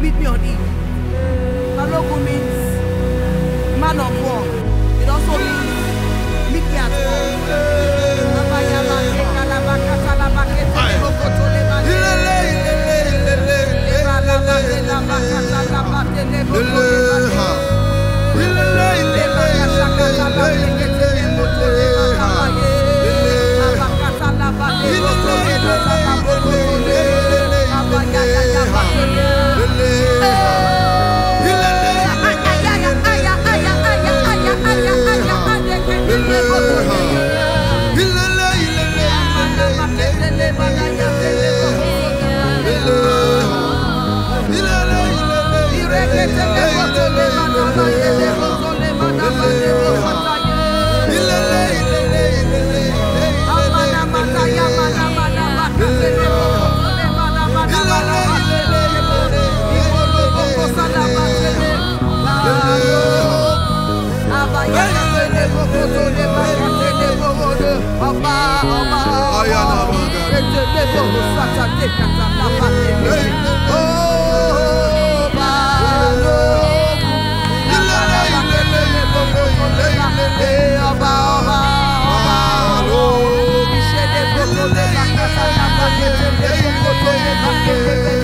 meet me on E. Balogun means man of war. Yeah.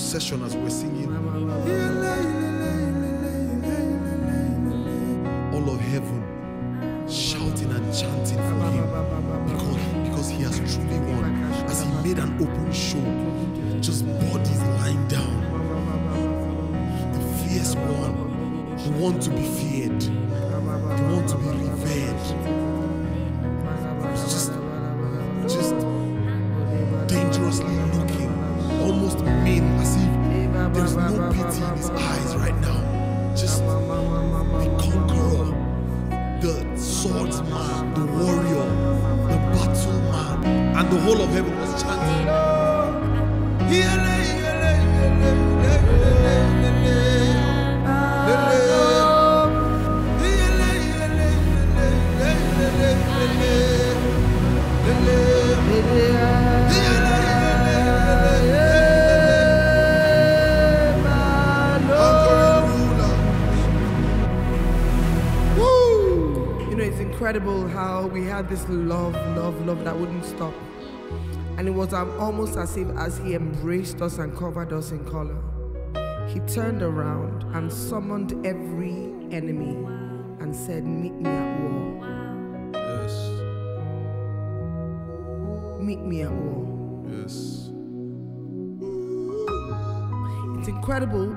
procession as we we're singing. All of heaven shouting and chanting for him. because, because he has truly won. As he made an open show, just bodies lying down. The fierce one, the one to be feared, the warrior, the battle man, and the whole of heaven was chanting. Conquering incredible how we had this love, love, love that wouldn't stop. And it was um, almost as if as he embraced us and covered us in color. He turned around and summoned every enemy and said, Meet me at war. Yes, Meet me at war. yes. It's incredible.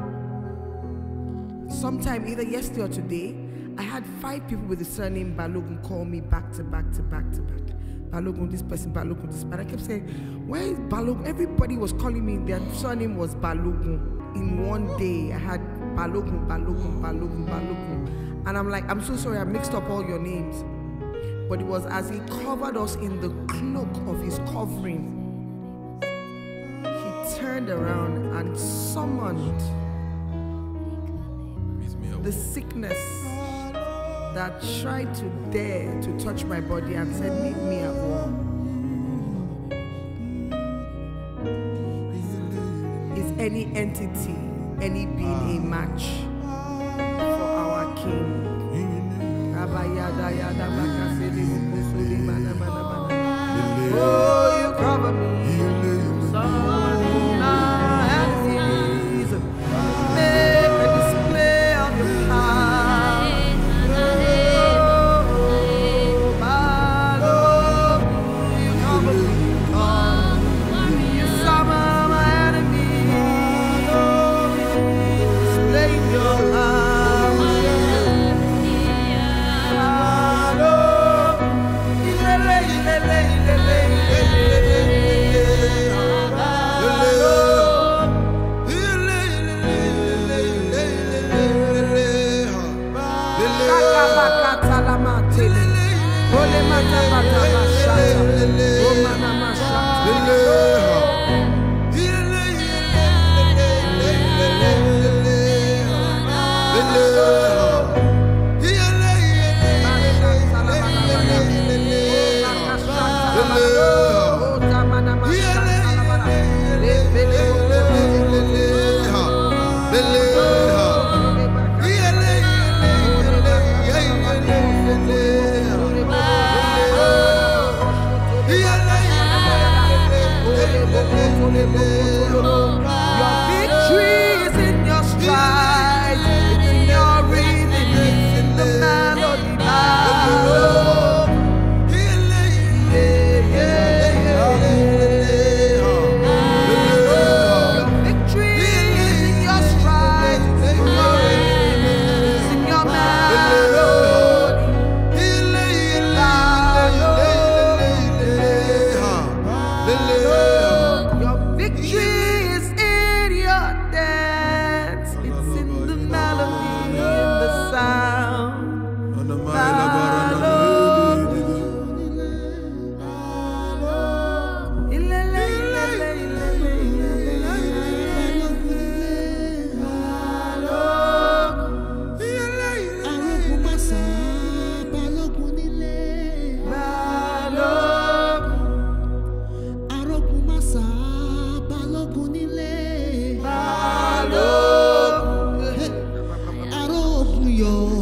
Sometime, either yesterday or today, I had five people with the surname Balogun call me back to back to back to back. Balogun, this person, Balogun, this. But I kept saying, Where is Balogun? Everybody was calling me, their surname was Balogun. In one day, I had Balogun, Balogun, Balogun, Balogun. And I'm like, I'm so sorry, I mixed up all your names. But it was as he covered us in the cloak of his covering he turned around and summoned Meet me at the sickness that tried to dare to touch my body and said, Meet me at war. Is any entity, any being a match for our King? your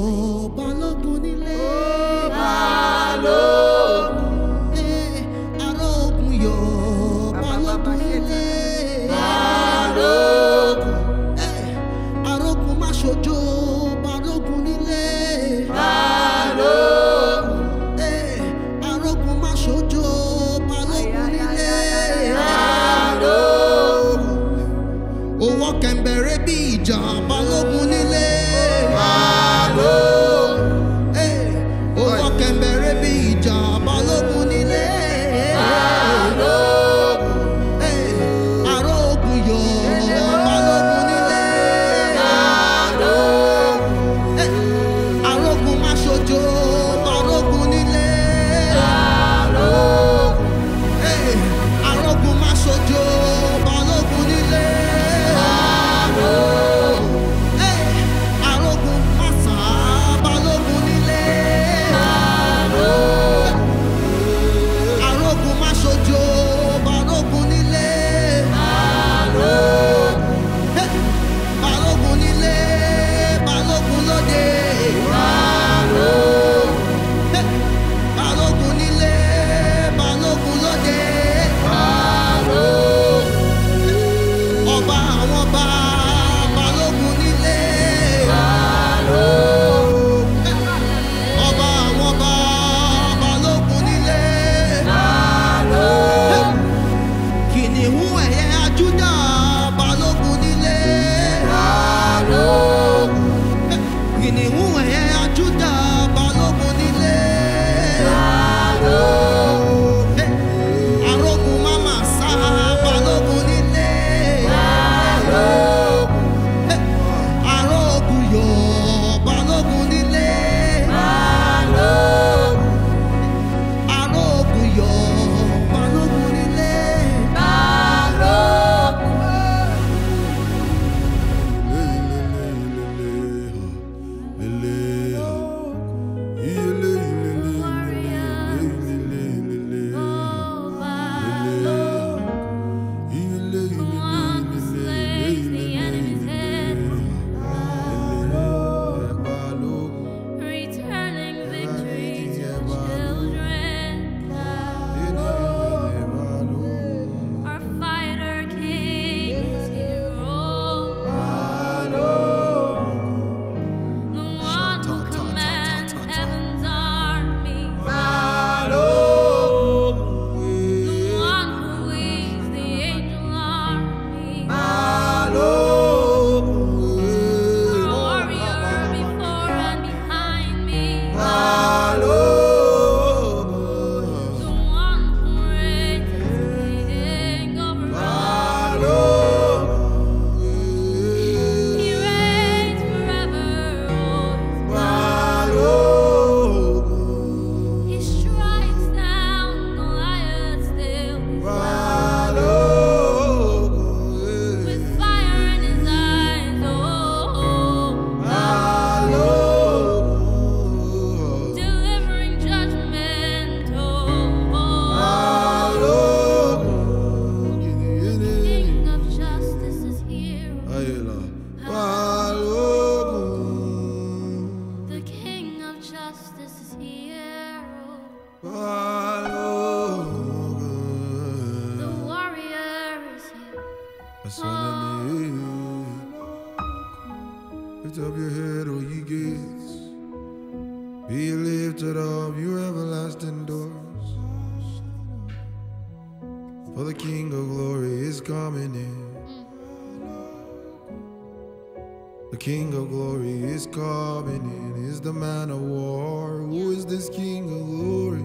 The King of glory is coming in. Is the man of war? Who is this King of glory?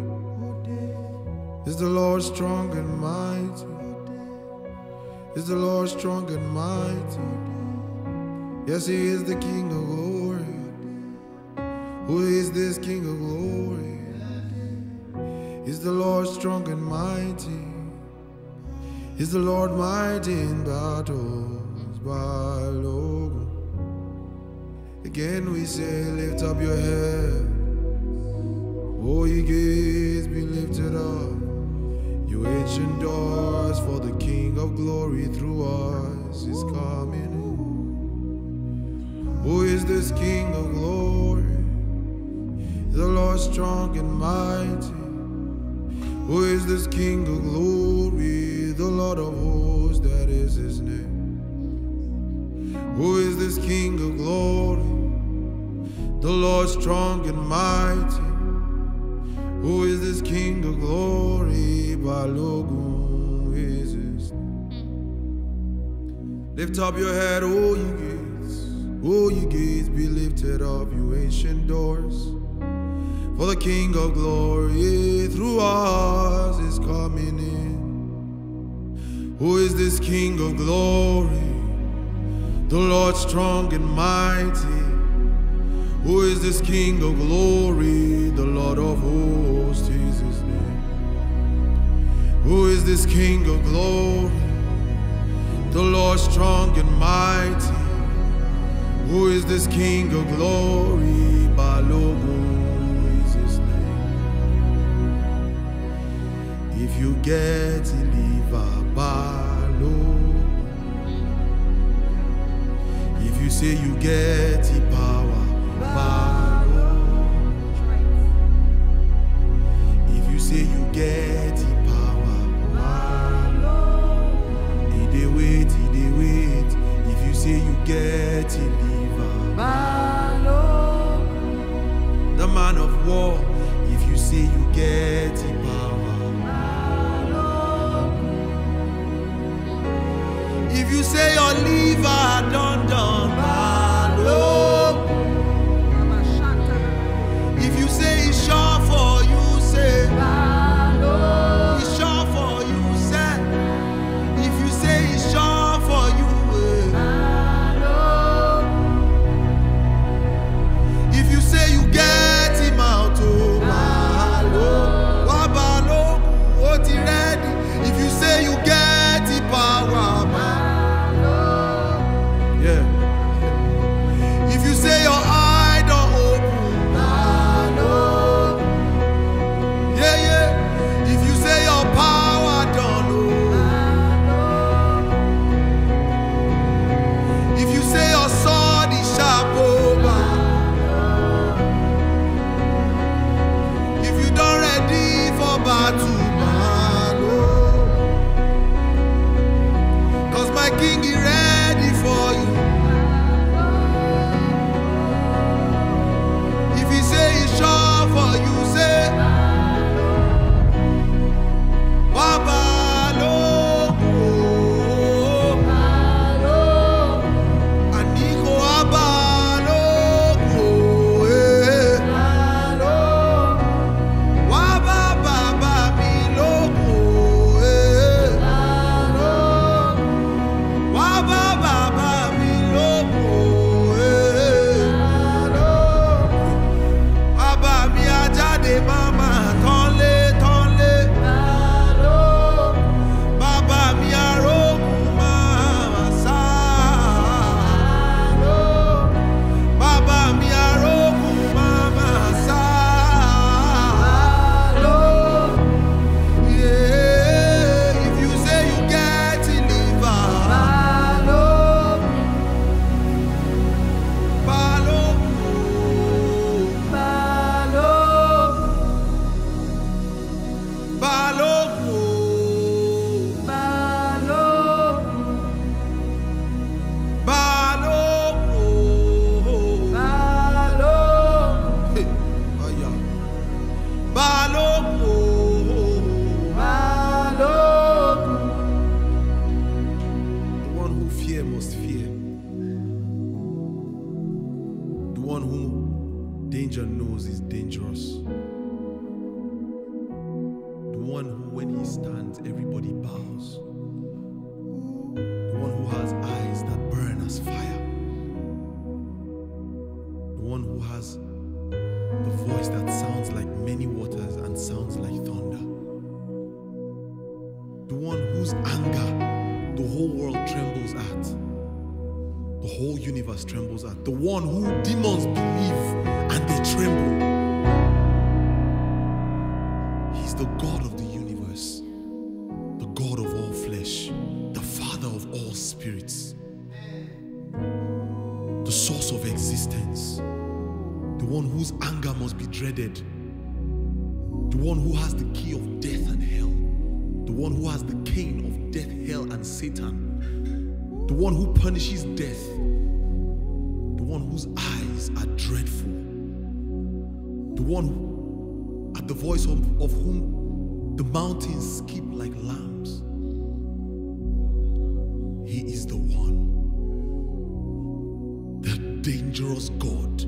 Is the Lord strong and mighty? Is the Lord strong and mighty? Yes, He is the King of glory. Who is this King of glory? Is the Lord strong and mighty? Is the Lord mighty in battles? Balogun. Again we say, lift up your head. Oh, ye gates, be lifted up. You ancient doors, for the King of glory through us is coming in. Who is this King of glory? The Lord strong and mighty. Who is this King of glory? The Lord of hosts, that is his name. Who is this King of glory? The Lord strong and mighty. Who is this King of glory? Balogun is his. Lift up your head, O you gates. O you gates, be lifted up, you ancient doors. For the King of glory through us is coming in. Who is this King of glory? The Lord strong and mighty. Who is this King of glory? The Lord of hosts is his name. Who is this King of glory? The Lord strong and mighty. Who is this King of glory? Balogun is his name. If you get a Balogun, if you say you get the power, Balogun. waters, the voice that sounds like many waters and sounds like thunder, the one whose anger the whole world trembles at, the whole universe trembles at, the one who demons believe and they tremble. dangerous God,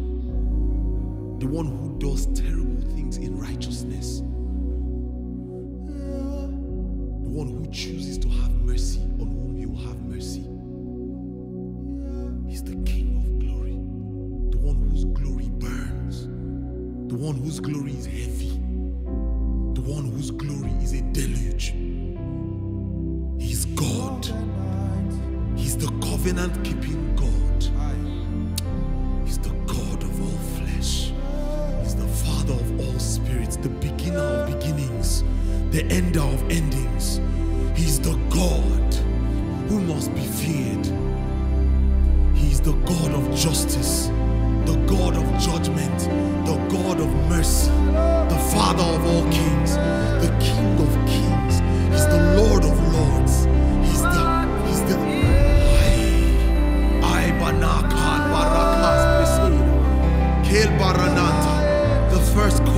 the one who does terrible things in righteousness, the one who chooses first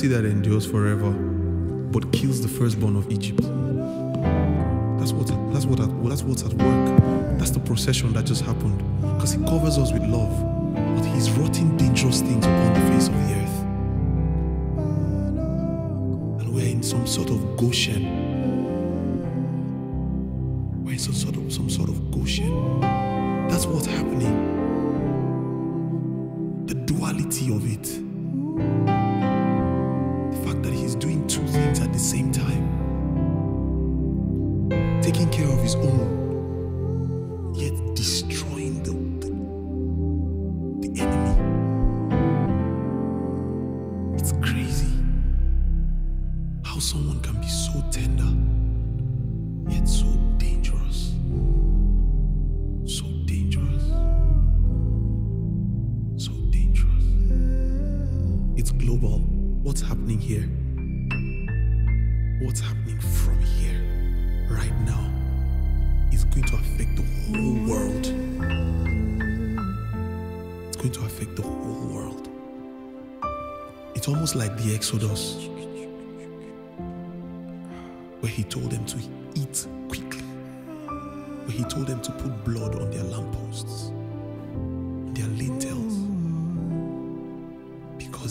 mercy that endures forever, but kills the firstborn of Egypt. That's what that's what that's what's at work. That's the procession that just happened. Because he covers us with love, but he's rotting dangerous things upon the face of the earth. And we're in some sort of Goshen. We're in some sort of some sort of Goshen. That's what's happening. The duality of it.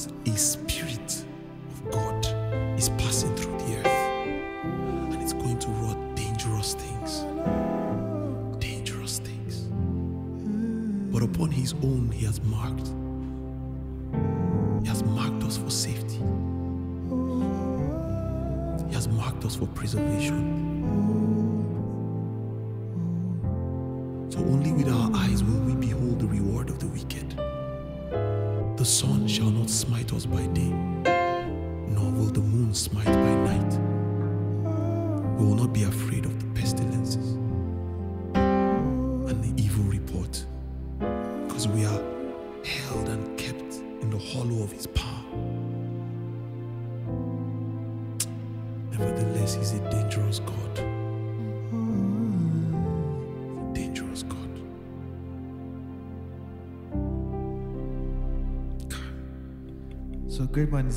Because a spirit of God is passing through the earth and it's going to wrought dangerous things. Dangerous things. But upon his own, he has marked. He has marked us for safety. He has marked us for preservation. Not be afraid of the pestilences and the evil report, because we are held and kept in the hollow of his power. Nevertheless, he's a dangerous God. Dangerous God. So Greatman